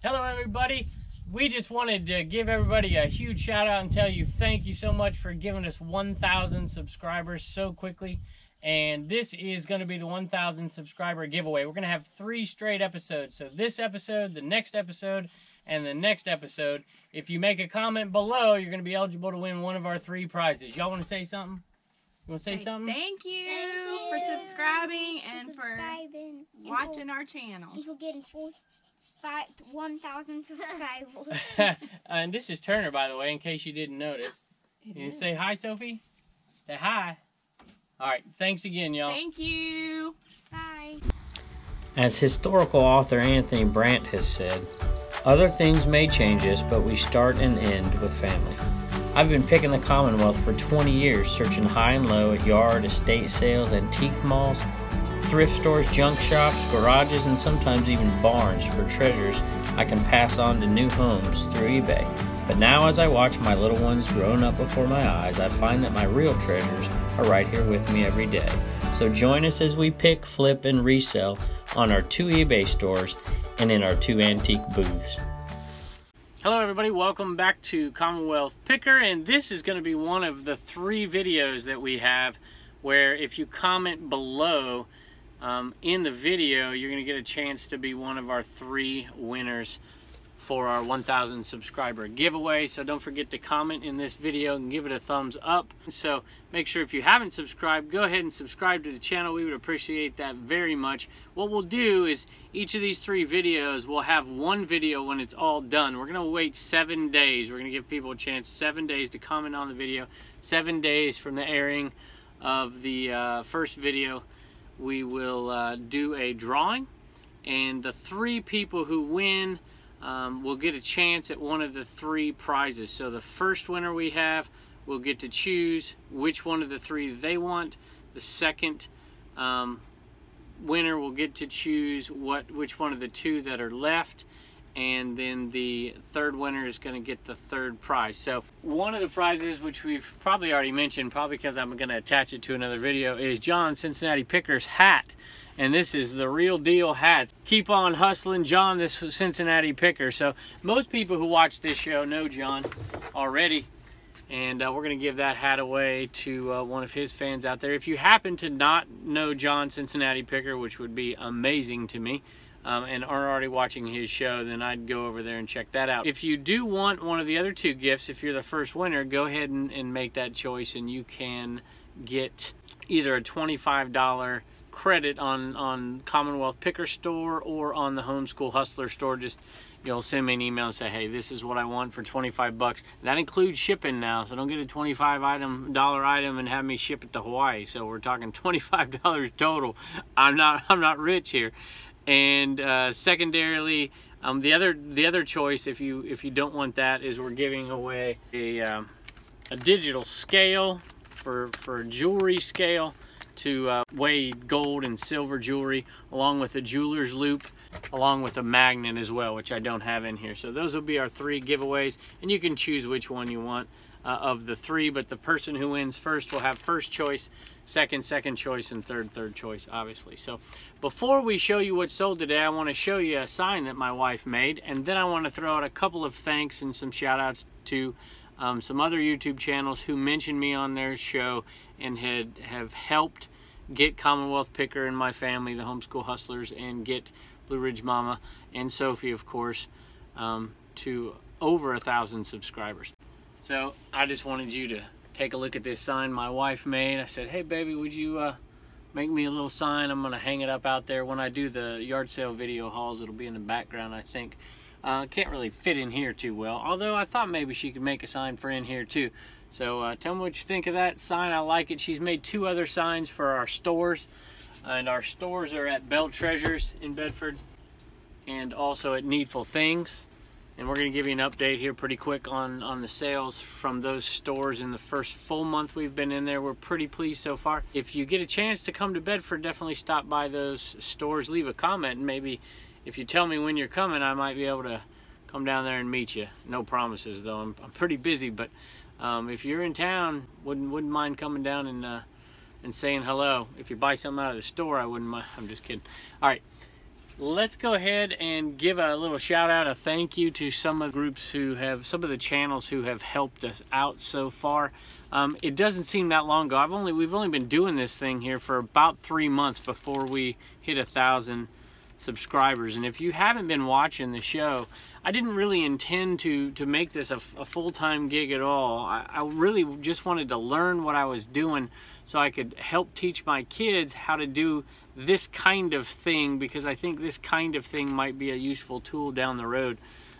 Hello, everybody. We just wanted to give everybody a huge shout out and tell you thank you so much for giving us 1,000 subscribers so quickly. And this is going to be the 1,000 subscriber giveaway. We're going to have three straight episodes. So, this episode, the next episode, and the next episode. If you make a comment below, you're going to be eligible to win one of our three prizes. Y'all want to say something? You want to say something? Thank you, Thank you for subscribing and for subscribing and watching our channel. and for getting full five one thousand subscribers. and this is Turner, by the way, in case you didn't notice. Can you say hi, Sophie? Say hi. All right. Thanks again, y'all. Thank you. Bye. As historical author Anthony Brandt has said, other things may change us, but we start and end with family. I've been picking the Commonwealth for 20 years, searching high and low at yard, estate sales, antique malls, thrift stores, junk shops, garages, and sometimes even barns for treasures I can pass on to new homes through eBay. But now, as I watch my little ones growing up before my eyes, I find that my real treasures are right here with me every day. So join us as we pick, flip, and resell on our two eBay stores and in our two antique booths. Hello everybody, welcome back to Commonwealth Picker and this is going to be one of the three videos that we have where if you comment below um, in the video you're going to get a chance to be one of our three winners for our 1000 subscriber giveaway. So don't forget to comment in this video and give it a thumbs up. So make sure if you haven't subscribed go ahead and subscribe to the channel. We would appreciate that very much. What we'll do is each of these three videos will have one video when it's all done. We're to wait seven days. We're to give people a chance seven days to comment on the video seven days from the airing of the uh, first video we will uh, do a drawing and the three people who win um, will get a chance at one of the three prizes. So the first winner we have will get to choose which one of the three they want. The second um, winner will get to choose what which one of the two that are left. And then the third winner is going to get the third prize. So one of the prizes, which we've probably already mentioned, probably because I'm going to attach it to another video, is John Cincinnati Picker's hat and this is the real deal hat. Keep on hustling, John, this Cincinnati picker. So most people who watch this show know John already, and uh, we're going to give that hat away to uh, one of his fans out there. If you happen to not know John Cincinnati picker, which would be amazing to me, um, and aren't already watching his show, then I'd go over there and check that out. If you do want one of the other two gifts, if you're the first winner, go ahead and, and make that choice, and you can get either a $25 credit on on Commonwealth Picker Store or on the Homeschool Hustler Store. Just you'll send me an email and say, hey, this is what I want for 25 bucks. That includes shipping now, so don't get a 25 item dollar item and have me ship it to Hawaii. So we're talking 25 dollars total. I'm not I'm not rich here. And uh, secondarily, um, the other the other choice, if you if you don't want that, is we're giving away a um, a digital scale for for jewelry scale to uh, weigh gold and silver jewelry along with a jeweler's loupe along with a magnet as well which I don't have in here. So those will be our three giveaways and you can choose which one you want uh, of the three but the person who wins first will have first choice second second choice and third third choice obviously. So before we show you what's sold today I want to show you a sign that my wife made and then I want to throw out a couple of thanks and some shout outs to um, some other YouTube channels who mentioned me on their show and had have helped get Commonwealth Picker and my family, the Homeschool Hustlers, and get Blue Ridge Mama and Sophie, of course, um, to over a thousand subscribers. So I just wanted you to take a look at this sign my wife made. I said, hey baby, would you uh, make me a little sign? I'm gonna hang it up out there when I do the yard sale video hauls. It'll be in the background, I think. Uh, can't really fit in here too well, although I thought maybe she could make a sign for in here too. So uh, tell me what you think of that sign. I like it. She's made two other signs for our stores. And our stores are at Bell Treasures in Bedford and also at Needful Things. And we're going to give you an update here pretty quick on, on the sales from those stores in the first full month we've been in there. We're pretty pleased so far. If you get a chance to come to Bedford, definitely stop by those stores. Leave a comment and maybe if you tell me when you're coming, I might be able to come down there and meet you. No promises though. I'm, I'm pretty busy, but um, if you're in town, wouldn't wouldn't mind coming down and uh, and saying hello. If you buy something out of the store, I wouldn't mind. I'm just kidding. All right. let's go ahead and give a little shout out, a thank you to some of the groups who have, some of the channels who have helped us out so far. Um, it doesn't seem that long ago. I've only, we've only been doing this thing here for about three months before we hit a thousand subscribers. And if you haven't been watching the show, I didn't really intend to to make this a, a full-time gig at all. I, I really just wanted to learn what I was doing so I could help teach my kids how to do this kind of thing because I think this kind of thing might be a useful tool down the road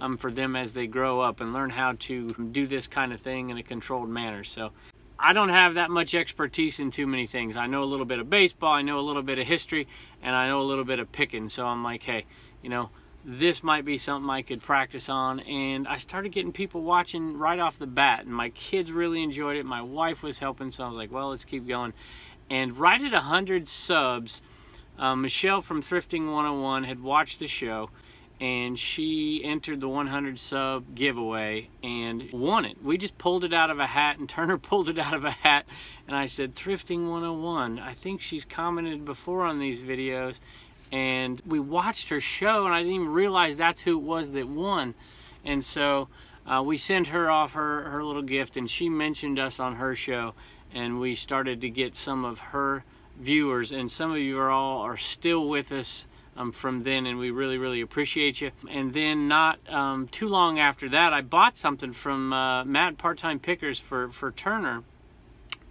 um, for them as they grow up and learn how to do this kind of thing in a controlled manner. So I don't have that much expertise in too many things. I know a little bit of baseball, I know a little bit of history, and I know a little bit of picking. So I'm like, hey, you know, this might be something I could practice on. And I started getting people watching right off the bat, and my kids really enjoyed it. My wife was helping, so I was like, well, let's keep going. And right at 100 subs, uh, Michelle from Thrifting 101 had watched the show and she entered the 100 sub giveaway and won it. We just pulled it out of a hat and Turner pulled it out of a hat and I said Thrifting 101. I think she's commented before on these videos and we watched her show and I didn't even realize that's who it was that won. And so uh, we sent her off her, her little gift and she mentioned us on her show and we started to get some of her viewers and some of you are all are still with us um, from then and we really really appreciate you and then not um, too long after that I bought something from uh, Matt part-time pickers for for Turner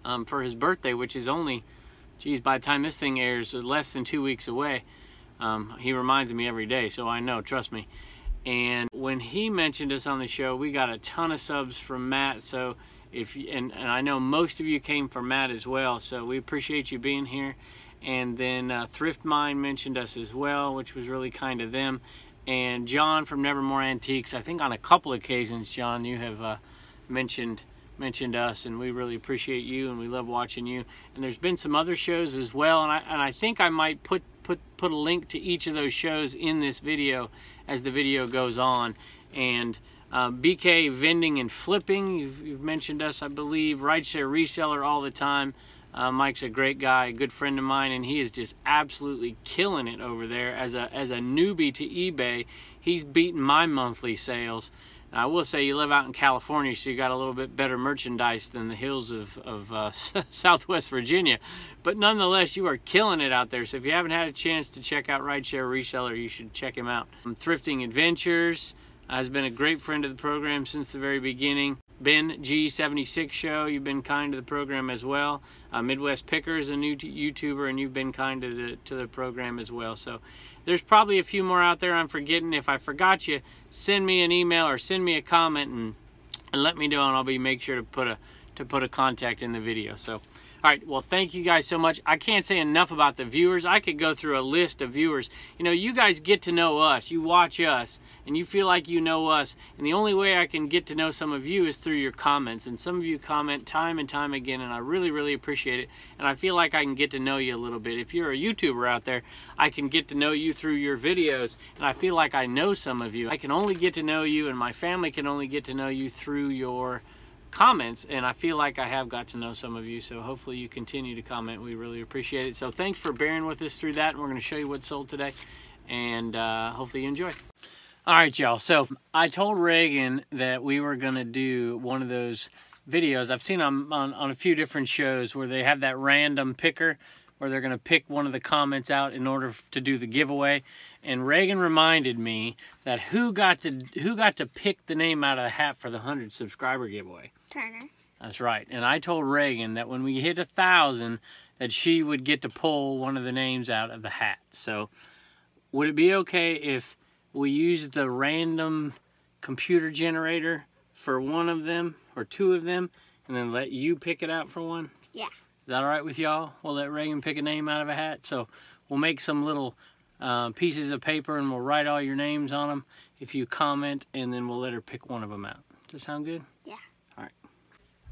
um, for his birthday which is only geez by the time this thing airs less than two weeks away um, he reminds me every day so I know trust me and when he mentioned us on the show we got a ton of subs from Matt so if you, and, and I know most of you came from Matt as well, so we appreciate you being here. And then uh, Thrift Mind mentioned us as well, which was really kind of them. And John from Nevermore Antiques, I think on a couple occasions, John, you have uh, mentioned mentioned us, and we really appreciate you, and we love watching you. And there's been some other shows as well, and I and I think I might put put put a link to each of those shows in this video as the video goes on. And uh, BK Vending and Flipping, you've, you've, mentioned us, I believe. Rideshare Reseller all the time. Uh, Mike's a great guy, a good friend of mine, and he is just absolutely killing it over there. As a, as a newbie to eBay, he's beating my monthly sales. I will say you live out in California, so you got a little bit better merchandise than the hills of, of uh, Southwest Virginia. But nonetheless, you are killing it out there. So if you haven't had a chance to check out Rideshare Reseller, you should check him out. Thrifting Adventures, has been a great friend of the program since the very beginning. Ben G76 Show, you've been kind to the program as well. Uh, Midwest Picker is a new YouTuber, and you've been kind to the, to the program as well. So there's probably a few more out there I'm forgetting. If I forgot you, send me an email or send me a comment and, and let me know, and I'll be make sure to put a to put a contact in the video. So. All right, well, thank you guys so much. I can't say enough about the viewers. I could go through a list of viewers. You know, you guys get to know us. You watch us, and you feel like you know us. And the only way I can get to know some of you is through your comments. And some of you comment time and time again, and I really, really appreciate it. And I feel like I can get to know you a little bit. If you're a YouTuber out there, I can get to know you through your videos, and I feel like I know some of you. I can only get to know you, and my family can only get to know you through your comments and I feel like I have got to know some of you so hopefully you continue to comment. We really appreciate it. So thanks for bearing with us through that and we're going to show you what's sold today and uh, hopefully you enjoy. All right y'all. So I told Reagan that we were going to do one of those videos. I've seen on, on, on a few different shows where they have that random picker where they're going to pick one of the comments out in order to do the giveaway. And Reagan reminded me that who got to who got to pick the name out of the hat for the 100 subscriber giveaway Turner. That's right. And I told Reagan that when we hit a thousand, that she would get to pull one of the names out of the hat. So would it be okay if we use the random computer generator for one of them or two of them and then let you pick it out for one? Yeah. Is that all right with y'all? We'll let Reagan pick a name out of a hat. So we'll make some little uh, pieces of paper and we'll write all your names on them if you comment and then we'll let her pick one of them out. Does that sound good? Yeah.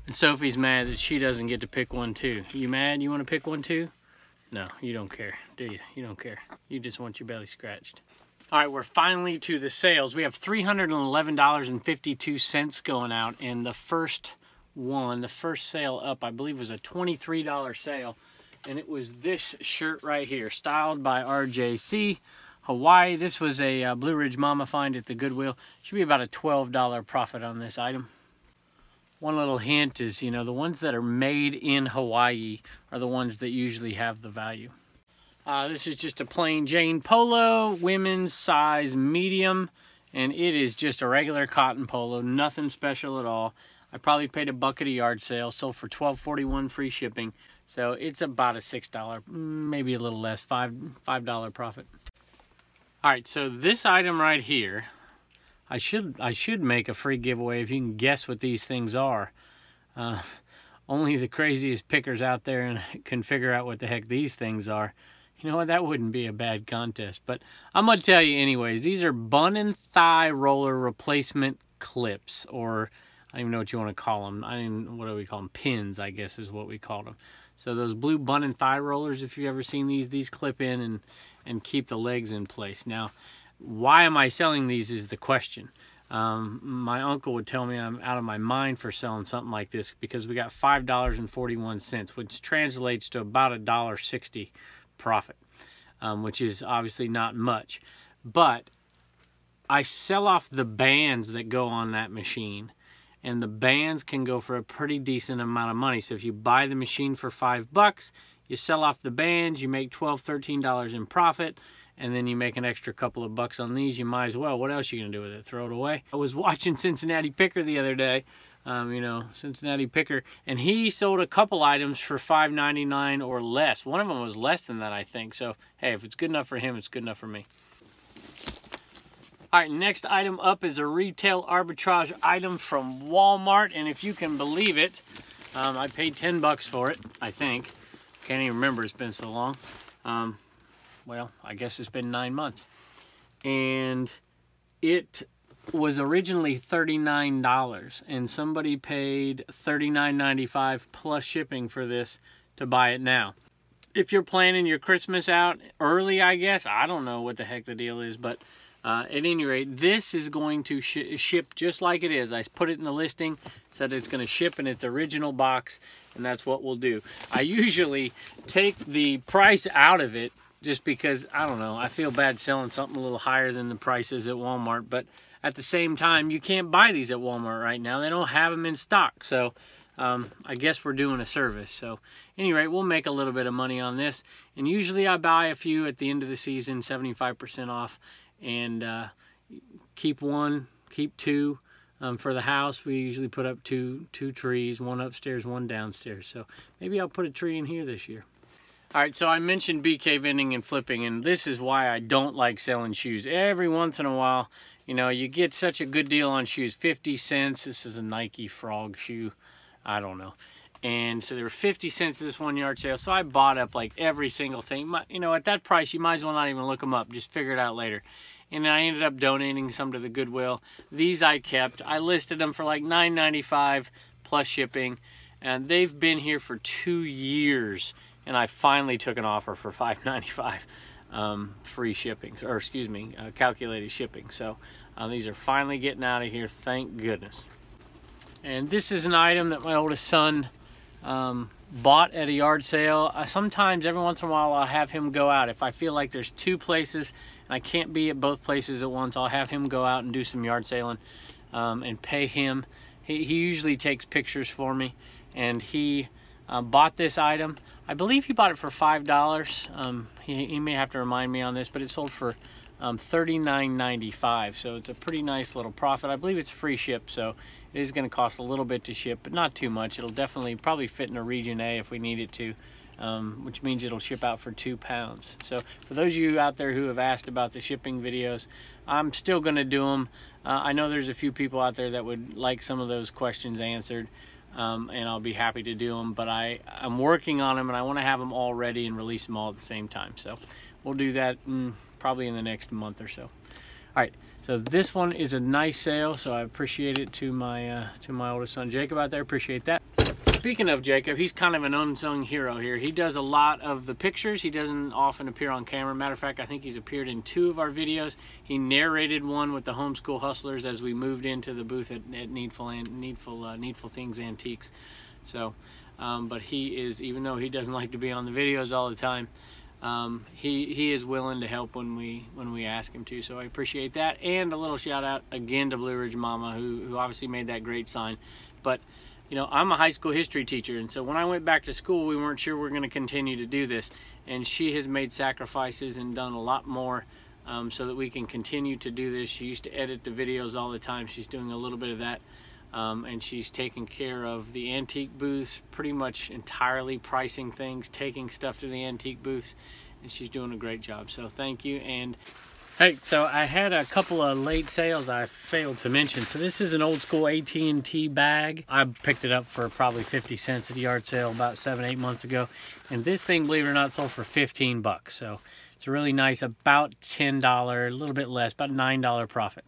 And Sophie's mad that she doesn't get to pick one too. You mad you want to pick one too? No, you don't care, do you? You don't care. You just want your belly scratched. All right, we're finally to the sales. We have $311.52 going out, and the first one, the first sale up, I believe was a $23 sale, and it was this shirt right here, styled by RJC, Hawaii. This was a uh, Blue Ridge Mama find at the Goodwill. Should be about a $12 profit on this item. One little hint is, you know, the ones that are made in Hawaii are the ones that usually have the value. Uh, this is just a plain Jane Polo, women's size medium, and it is just a regular cotton polo, nothing special at all. I probably paid a buck at a yard sale, sold for $12.41 free shipping. So it's about a $6, maybe a little less, five $5 profit. All right, so this item right here, I should I should make a free giveaway if you can guess what these things are. Uh, only the craziest pickers out there can figure out what the heck these things are. You know what? That wouldn't be a bad contest. But I'm going to tell you anyways. These are bun and thigh roller replacement clips. Or I don't even know what you want to call them. I mean, what do we call them? Pins, I guess is what we call them. So those blue bun and thigh rollers, if you've ever seen these, these clip in and, and keep the legs in place. Now, why am I selling these is the question. Um, my uncle would tell me I'm out of my mind for selling something like this because we got $5.41, which translates to about a dollar sixty profit, um, which is obviously not much. But I sell off the bands that go on that machine and the bands can go for a pretty decent amount of money. So if you buy the machine for five bucks, you sell off the bands, you make 12 $13 in profit, and then you make an extra couple of bucks on these, you might as well. What else are you going to do with it? Throw it away? I was watching Cincinnati Picker the other day, um, you know, Cincinnati Picker, and he sold a couple items for $5.99 or less. One of them was less than that, I think. So, hey, if it's good enough for him, it's good enough for me. All right, next item up is a retail arbitrage item from Walmart, and if you can believe it, um, I paid 10 bucks for it, I think. Can't even remember, it's been so long. Um, well, I guess it's been nine months. And it was originally $39 and somebody paid $39.95 plus shipping for this to buy it now. If you're planning your Christmas out early, I guess, I don't know what the heck the deal is, but uh, at any rate, this is going to sh ship just like it is. I put it in the listing, said it's going to ship in its original box, and that's what we'll do. I usually take the price out of it just because, I don't know, I feel bad selling something a little higher than the prices at Walmart, but at the same time, you can't buy these at Walmart right now. They don't have them in stock, so um, I guess we're doing a service. So anyway, we'll make a little bit of money on this, and usually I buy a few at the end of the season, 75% off, and uh, keep one, keep two. Um, for the house, we usually put up two two trees, one upstairs, one downstairs. So maybe I'll put a tree in here this year. All right, so I mentioned BK vending and flipping, and this is why I don't like selling shoes. Every once in a while, you know, you get such a good deal on shoes, 50 cents. This is a Nike Frog shoe. I don't know. And so there were 50 cents this one yard sale. So I bought up like every single thing. You know, at that price, you might as well not even look them up. Just figure it out later. And I ended up donating some to the Goodwill. These I kept. I listed them for like $9.95 plus shipping. And they've been here for two years. And I finally took an offer for $5.95 um, free shipping. Or excuse me, uh, calculated shipping. So uh, these are finally getting out of here. Thank goodness. And this is an item that my oldest son um, bought at a yard sale. Uh, sometimes, every once in a while, I'll have him go out. If I feel like there's two places and I can't be at both places at once, I'll have him go out and do some yard sailing um, and pay him. He, he, usually takes pictures for me, and he uh, bought this item. I believe he bought it for $5. Um, he, he, may have to remind me on this, but it sold for um, $39.95, so it's a pretty nice little profit. I believe it's free ship, so it is going to cost a little bit to ship, but not too much. It'll definitely probably fit in a region A if we need it to, um, which means it'll ship out for two pounds. So for those of you out there who have asked about the shipping videos, I'm still going to do them. Uh, I know there's a few people out there that would like some of those questions answered. Um, and I'll be happy to do them. But I, I'm working on them, and I want to have them all ready and release them all at the same time. So we'll do that in, probably in the next month or so. All right. So this one is a nice sale, so I appreciate it to my uh, to my oldest son Jacob out there. Appreciate that. Speaking of Jacob, he's kind of an unsung hero here. He does a lot of the pictures. He doesn't often appear on camera. Matter of fact, I think he's appeared in two of our videos. He narrated one with the Homeschool Hustlers as we moved into the booth at, at Needful and Needful uh, Needful Things Antiques. So, um, but he is even though he doesn't like to be on the videos all the time, um, he he is willing to help when we when we ask him to. So I appreciate that, and a little shout out again to Blue Ridge Mama, who who obviously made that great sign. But you know, I'm a high school history teacher, and so when I went back to school, we weren't sure we are going to continue to do this, and she has made sacrifices and done a lot more. Um, so that we can continue to do this. She used to edit the videos all the time. She's doing a little bit of that. Um, and she's taking care of the antique booths, pretty much entirely pricing things, taking stuff to the antique booths, and she's doing a great job. So thank you. And hey, so I had a couple of late sales I failed to mention. So this is an old school AT&T bag. I picked it up for probably 50 cents at a yard sale about seven, eight months ago. And this thing, believe it or not, sold for 15 bucks. So it's a really nice, about $10, a little bit less, about $9 profit.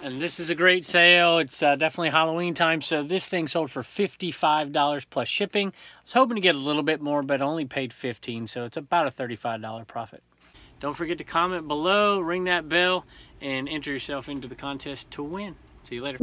And this is a great sale. It's uh, definitely Halloween time. So this thing sold for $55 plus shipping. I was hoping to get a little bit more, but only paid 15 So it's about a $35 profit. Don't forget to comment below, ring that bell, and enter yourself into the contest to win. See you later.